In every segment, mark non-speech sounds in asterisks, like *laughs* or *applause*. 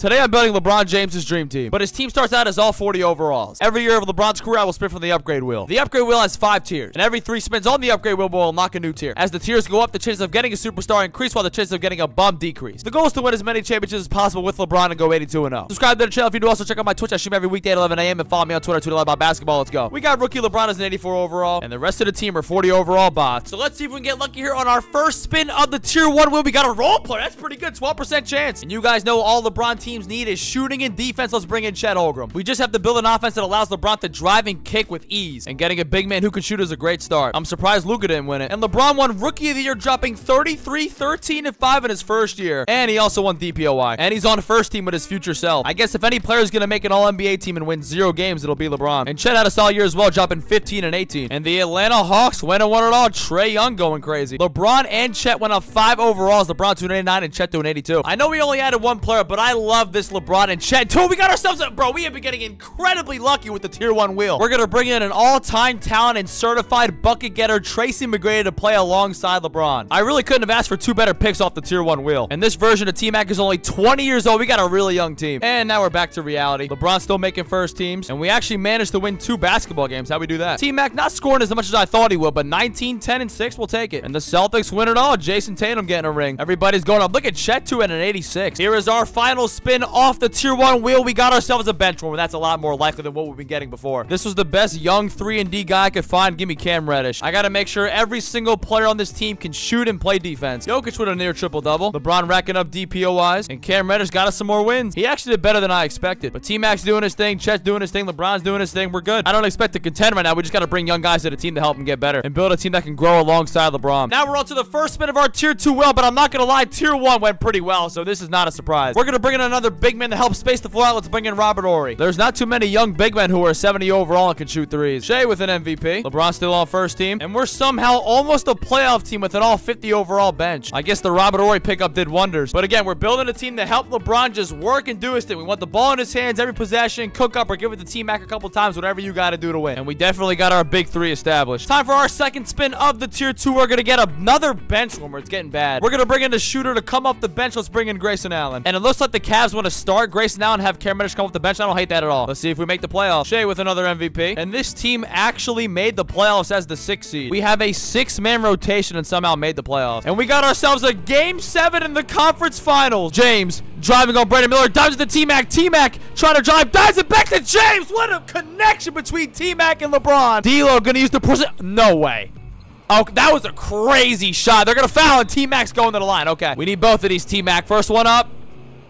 Today I'm building LeBron James's dream team, but his team starts out as all 40 overalls. Every year of LeBron's career, I will spin from the upgrade wheel. The upgrade wheel has five tiers, and every three spins on the upgrade wheel will unlock a new tier. As the tiers go up, the chances of getting a superstar increase while the chances of getting a bum decrease. The goal is to win as many championships as possible with LeBron and go 82 0. Subscribe to the channel if you do. Also check out my Twitch. I stream every weekday at 11 a.m. and follow me on Twitter. A lot about basketball. Let's go. We got rookie LeBron as an 84 overall, and the rest of the team are 40 overall bots. So let's see if we can get lucky here on our first spin of the tier one wheel. We got a role player. That's pretty good. 12% chance. And you guys know all LeBron teams need is shooting and defense, let's bring in Chet Holmgren. We just have to build an offense that allows LeBron to drive and kick with ease. And getting a big man who can shoot is a great start. I'm surprised Luka didn't win it. And LeBron won Rookie of the Year, dropping 33, 13, and 5 in his first year. And he also won DPOY. And he's on first team with his future self. I guess if any player is going to make an All-NBA team and win zero games, it'll be LeBron. And Chet had a solid year as well, dropping 15 and 18. And the Atlanta Hawks went and won it all. Trae Young going crazy. LeBron and Chet went up five overalls. LeBron 289 and Chet 282. I know we only added one player, but I love this LeBron and Chet too. We got ourselves up. Bro, we have been getting incredibly lucky with the tier one wheel. We're going to bring in an all-time talent and certified bucket getter, Tracy McGrady, to play alongside LeBron. I really couldn't have asked for two better picks off the tier one wheel. And this version of T-Mac is only 20 years old. We got a really young team. And now we're back to reality. LeBron's still making first teams. And we actually managed to win two basketball games. How we do that? T-Mac not scoring as much as I thought he would, but 19, 10, and 6, we'll take it. And the Celtics win it all. Jayson Tatum getting a ring. Everybody's going up. Look at Chet, too, at an 86. Here is our final spin off the tier one wheel. We got ourselves a bench warmer. That's a lot more likely than what we've been getting before. This was the best young 3 and D guy I could find. Give me Cam Reddish. I got to make sure every single player on this team can shoot and play defense. Jokic with a near triple-double. LeBron racking up DPOYs. And Cam Reddish got us some more wins. He actually did better than I expected. But T-Mac's doing his thing. Chet's doing his thing. LeBron's doing his thing. We're good. I don't expect to contend right now. We just got to bring young guys to the team to help them get better. And build a team that can grow alongside LeBron. Now we're on to the first spin of our tier 2 well. But I'm not going to lie. Tier 1 went pretty well. So this is not a surprise. We're going to bring in another big man to help space the floor out. Let's bring in Robert Horry. There's not too many young big men who are 70 overall and can shoot threes. Shai with an MVP. LeBron still on first team. And we're somehow almost a playoff team with an all 50 overall bench. I guess the Robert Horry pickup did wonders. But again, we're building a team to help LeBron just work and do his thing. We want the ball in his hands every possession, cook up or give it to T-Mac a couple times, whatever you got to do to win. And we definitely got our big three established. Time for our second spin of the tier two. We're going to get another bench warmer. It's getting bad. We're going to bring in a shooter to come off the bench. Let's bring in Grayson Allen. And it looks like the Cavs want to start Grayson Allen have Cam Reddish come off the bench. I don't hate that at all. Let's see if we make the playoffs. Shai with another MVP. And this team actually made the playoffs as the sixth seed. We have a six-man rotation and somehow made the playoffs. And we got ourselves a game seven in the conference finals. James driving on Brandon Miller. Dives to T-Mac. T-Mac trying to drive. Dives it back to James. What a connection between T-Mac and LeBron. D'Lo gonna use the person. No way. Oh, that was a crazy shot. They're going to foul, and T-Mac's going to the line. Okay. We need both of these, T-Mac. First one up.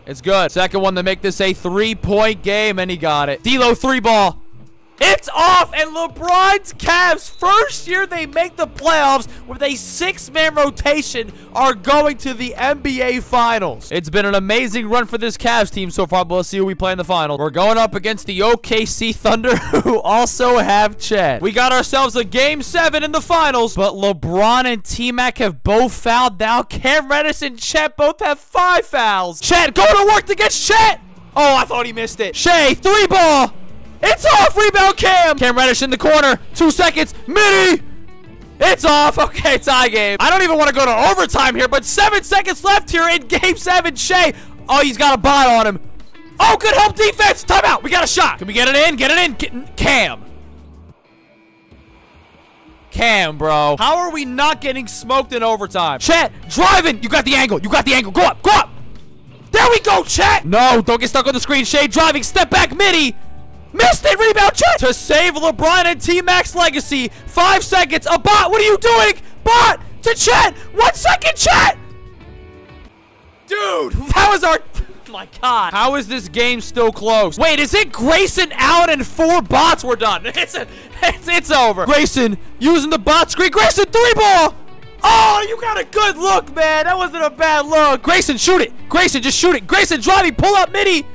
It's good. Second one to make this a three-point game, and he got it. D'Lo three ball. It's off, and LeBron's Cavs, first year they make the playoffs with a six-man rotation, are going to the NBA Finals. It's been an amazing run for this Cavs team so far, but let's see who we play in the final. We're going up against the OKC Thunder, *laughs* who also have Chet. We got ourselves a Game 7 in the finals, but LeBron and T-Mac have both fouled now. Cam Reddish and Chet both have five fouls. Chet going to work against Chet! Oh, I thought he missed it. Shai, three ball! It's off! Rebound Cam! Cam Reddish in the corner. Two seconds. Mini! It's off. *laughs* Okay, tie game. I don't even want to go to overtime here, but seven seconds left here in game seven. Shai. Oh, he's got a bot on him. Oh, good help defense. Timeout. We got a shot. Can we get it in? Get it in. Get, Cam. Cam, bro. How are we not getting smoked in overtime? Chet, driving. You got the angle. You got the angle. Go up. Go up. There we go, Chet. No, don't get stuck on the screen. Shai driving. Step back, midi. Missed it! Rebound check! To save LeBron and T-Mac's legacy. Five seconds. A bot. What are you doing? Bot to Chet. One second, Chet. Dude, that was our... Oh *laughs* my God. How is this game still close? Wait, is it Grayson out and four bots? We're done. *laughs* It's, a, it's, it's over. Grayson using the bot screen. Grayson, three ball. Oh, you got a good look, man. That wasn't a bad look. Grayson, shoot it. Grayson, just shoot it. Grayson, driving. Pull up, midi.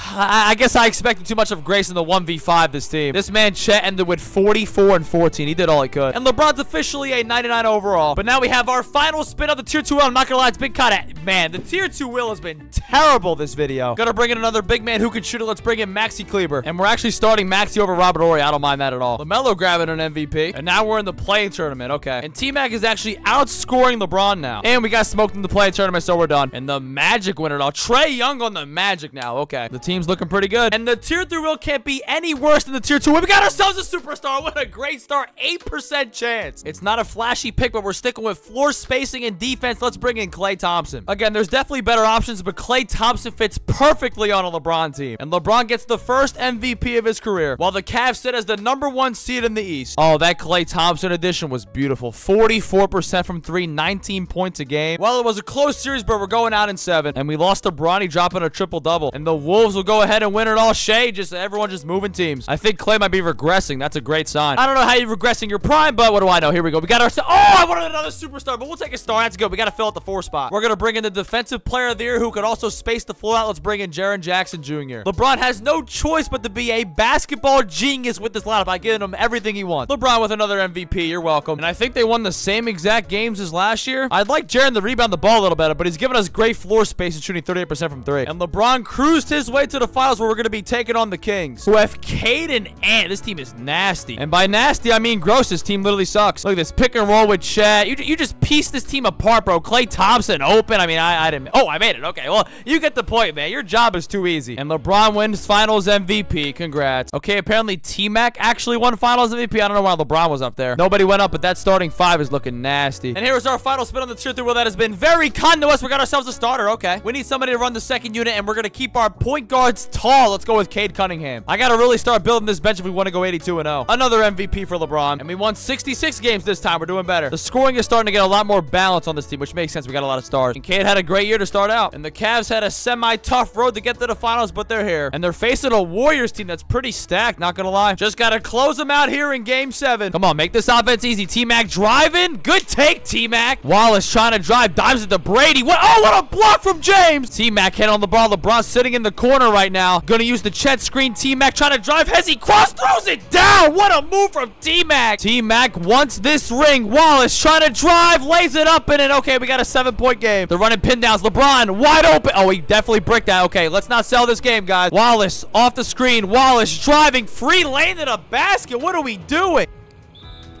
I, guess I expected too much of Grayson the 1v5 this team. This man Chet ended with 44 and 14. He did all he could. And LeBron's officially a 99 overall. But now we have our final spin of the tier 2 wheel. I'm not gonna lie, it's been kind of... Man, the tier 2 wheel has been terrible this video. Gonna bring in another big man who can shoot it. Let's bring in Maxi Kleber. And we're actually starting Maxi over Robert Horry. I don't mind that at all. LaMelo grabbing an MVP. And now we're in the play tournament. Okay. And T-Mac is actually outscoring LeBron now. And we got smoked in the play tournament, so we're done. And the Magic winner it all. Trae Young on the Magic now. Okay. The team's looking pretty good. And the tier 3 wheel can't be any worse than the tier 2 wheel. We got ourselves a superstar. What a great start. 8% chance. It's not a flashy pick, but we're sticking with floor spacing and defense. Let's bring in Klay Thompson. Again, there's definitely better options, but Klay Thompson fits perfectly on a LeBron team. And LeBron gets the first MVP of his career, while the Cavs sit as the number one seed in the East. Oh, that Klay Thompson edition was beautiful. 44% from three, 19 points a game. Well, it was a close series, but we're going out in seven. And we lost to Bronny dropping a triple-double. And the Wolves will go ahead and win it all. Shai, just everyone just moving teams. I think Klay might be regressing. That's a great sign. I don't know how you're regressing your prime, but what do I know? Here we go. We got our... Oh, I wanted another superstar, but we'll take a star. That's good. We got to fill out the four spot. We're going to bring in the defensive player of the year who could also space the floor out. Let's bring in Jaren Jackson Jr. LeBron has no choice but to be a basketball genius with this lineup by giving him everything he wants. LeBron with another MVP. You're welcome. And I think they won the same exact games as last year. I'd like Jaren to rebound the ball a little better, but he's giving us great floor space and shooting 38% from three. And LeBron cruised his way to the finals where we're going to be taking on the Kings, who have Cade and. This team is nasty. And by nasty, I mean gross. This team literally sucks. Look at this pick and roll with Chet. You, you just piece this team apart, bro. Klay Thompson open. I mean, I, I didn't. Oh, I made it. Okay, well, you get the point, man. Your job is too easy. And LeBron wins finals MVP. Congrats. Okay, apparently T-Mac actually won finals MVP. I don't know why LeBron was up there. Nobody went up, but that starting five is looking nasty. And here's our final spin on the 3 wheel that has been very kind to us. We got ourselves a starter. Okay. We need somebody to run the second unit, and we're going to keep our point tall. Let's go with Cade Cunningham. I got to really start building this bench if we want to go 82 and 0. Another MVP for LeBron. And we won 66 games this time. We're doing better. The scoring is starting to get a lot more balance on this team, which makes sense. We got a lot of stars. And Cade had a great year to start out. And the Cavs had a semi-tough road to get to the finals, but they're here. And they're facing a Warriors team that's pretty stacked, not gonna lie. Just gotta close them out here in game seven. Come on, make this offense easy. T-Mac driving. Good take, T-Mac. Wallace trying to drive. Dives into Brady. What? Oh, what a block from James. T-Mac hit on the ball. LeBron sitting in the corner right now. Gonna use the Chet screen. T-Mac trying to drive. Hezzy cross throws it down. What a move from T-Mac. T-Mac wants this ring. Wallace trying to drive. Lays it up in it. Okay, we got a seven-point game. They're running pin downs. LeBron wide open. Oh, he definitely bricked that. Okay, let's not sell this game, guys. Wallace off the screen. Wallace driving. Free lane in a basket. What are we doing?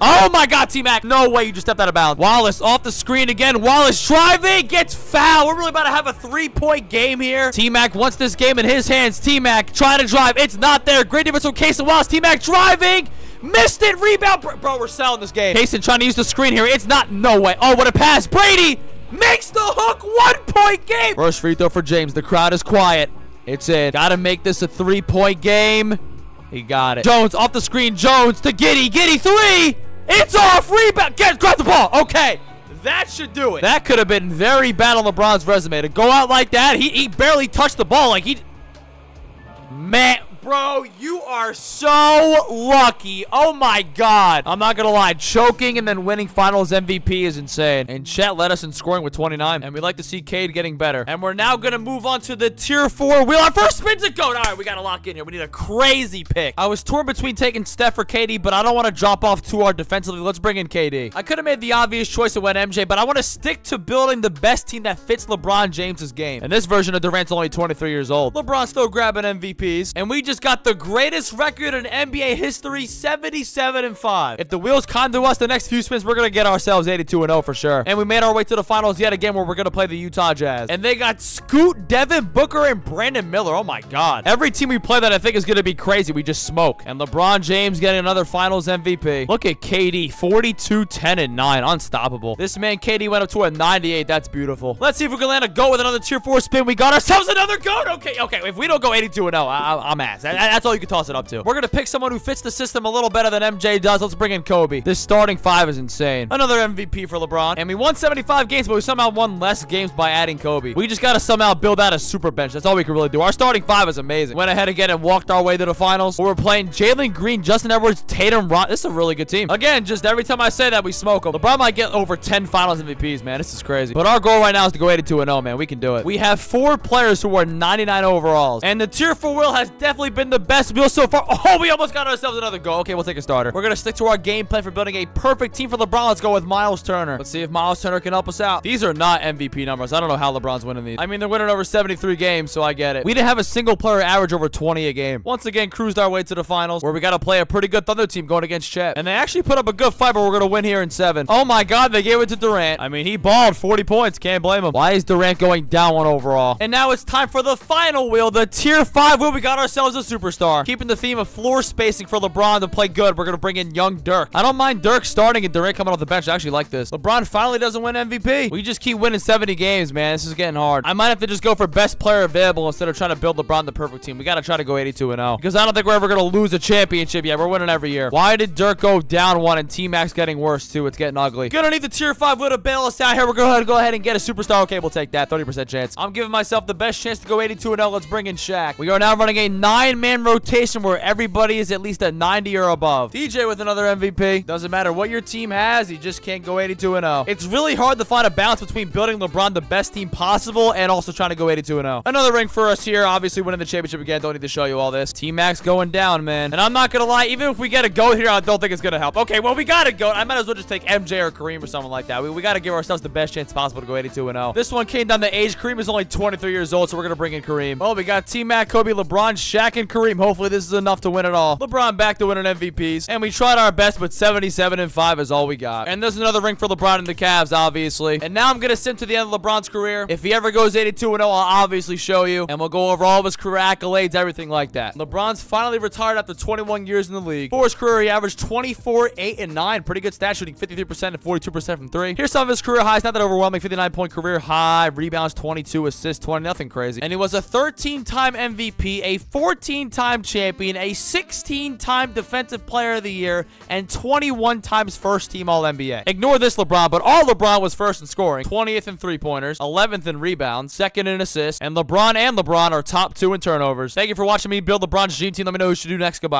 Oh my god, T-Mac. No way you just stepped out of bounds. Wallace off the screen again. Wallace driving. Gets fouled. We're really about to have a three-point game here. T-Mac wants this game in his hands. T-Mac trying to drive. It's not there. Great defense from Case Wallace. T-Mac driving. Missed it. Rebound. Bro, we're selling this game. Cason trying to use the screen here. It's not. No way. Oh, what a pass. Brady makes the hook. One-point game. First free throw for James. The crowd is quiet. It's in. Gotta make this a three-point game. He got it. Jones off the screen. Jones to Giddey. Giddey three. It's off. Rebound. Get, grab the ball. Okay. That should do it. That could have been very bad on LeBron's resume. To go out like that, he, he barely touched the ball. Like, he... Man, bro, you are so lucky. Oh, my God. I'm not to lie. Choking and then winning finals MVP is insane. And Chet led us in scoring with 29. And we like to see Cade getting better. And we're now to move on to the tier 4 wheel. Our first spin's a goat. All right, we got to lock in here. We need a crazy pick. I was torn between taking Steph or KD, but I don't want to drop off too hard defensively. Let's bring in KD. I could have made the obvious choice and went MJ, but I want to stick to building the best team that fits LeBron James's game. And this version of Durant's only 23 years old. LeBron's still grabbing MVPs. And we just got the greatest record in NBA history, 77 and 5. If the wheels con to us the next few spins, we're going to get ourselves 82 and 0 for sure. And we made our way to the finals yet again where we're going to play the Utah Jazz. And they got Scoot, Devin Booker, and Brandon Miller. Oh my God. Every team we play that I think is going to be crazy, we just smoke. And LeBron James getting another finals MVP. Look at KD, 42, 10, and 9. Unstoppable. This man, KD, went up to a 98. That's beautiful. Let's see if we can land a goat with another tier 4 spin. We got ourselves another goat. Okay, okay. If we don't go 82 and 0, I, I'm ass. That- that's all you can toss it up to. We're gonna pick someone who fits the system a little better than MJ does. Let's bring in Kobe. This starting five is insane. Another MVP for LeBron. And we won 75 games, but we somehow won less games by adding Kobe. We just gotta somehow build out a super bench. That's all we can really do. Our starting five is amazing. Went ahead again and walked our way to the finals. We're playing Jalen Green, Justin Edwards, Tatum, Ron. This is a really good team. Again, just every time I say that, we smoke them. LeBron might get over 10 finals MVPs, man. This is crazy. But our goal right now is to go 82 0, man. We can do it. We have four players who are 99 overalls. And the tier 4 wheel has definitely been the best wheel so far. Oh, we almost got ourselves another goal. Okay, we'll take a starter. We're going to stick to our game plan for building a perfect team for LeBron. Let's go with Miles Turner. Let's see if Miles Turner can help us out. These are not MVP numbers. I don't know how LeBron's winning these. I mean, they're winning over 73 games, so I get it. We didn't have a single player average over 20 a game. Once again, cruised our way to the finals, where we got to play a pretty good Thunder team going against Chet. And they actually put up a good fight, but we're going to win here in seven. Oh my God, they gave it to Durant. I mean, he balled 40 points. Can't blame him. Why is Durant going down one overall? And now it's time for the final wheel, the tier five wheel. We got ourselves a superstar. Keeping the theme of floor spacing for LeBron to play good, we're going to bring in young Dirk. I don't mind Dirk starting and Durant coming off the bench. I actually like this. LeBron finally doesn't win MVP. We just keep winning 70 games, man. This is getting hard. I might have to just go for best player available instead of trying to build LeBron the perfect team. We got to try to go 82 and 0 because I don't think we're ever going to lose a championship yet. We're winning every year. Why did Dirk go down one and T-Max getting worse too? It's getting ugly. Gonna need the tier 5 wheel to bail us out here. We're going to go ahead and get a superstar. Okay, we'll take that. 30% chance. I'm giving myself the best chance to go 82 and 0. Let's bring in Shaq. We are now running a nine-man rotation where everybody is at least at 90 or above. DJ with another MVP. Doesn't matter what your team has, you just can't go 82 and 0. It's really hard to find a balance between building LeBron the best team possible and also trying to go 82 and 0. Another ring for us here. Obviously winning the championship again. Don't need to show you all this. T-Max going down, man. And I'm not gonna lie, even if we get a goat here, I don't think it's gonna help. Okay, well we got a goat. I might as well just take MJ or Kareem or something like that. We, we gotta give ourselves the best chance possible to go 82 and 0. This one came down to age. Kareem is only 23 years old, so we're gonna bring in Kareem. Oh, we got T-Mac, Kobe, LeBron, Shaq, and Kareem. Hopefully this is enough to win it all. LeBron back to winning MVPs. And we tried our best, but 77 and 5 is all we got. And there's another ring for LeBron and the Cavs, obviously. And now I'm gonna sim to the end of LeBron's career. If he ever goes 82 and 0, I'll obviously show you. And we'll go over all of his career accolades, everything like that. LeBron's finally retired after 21 years in the league. For his career, he averaged 24, 8, and 9. Pretty good stat shooting 53% and 42% from 3. Here's some of his career highs. Not that overwhelming. 59 point career high. Rebounds 22, assists 20. Nothing crazy. And he was a 13 time MVP, a 14 time champion, a 16 time defensive player of the year, and 21 times first team All NBA. Ignore this LeBron, but all LeBron was first in scoring, 20th in three pointers, 11th in rebounds, second in assists, and LeBron and LeBron are top two in turnovers. Thank you for watching me build LeBron's dream team. Let me know who should do next. Goodbye.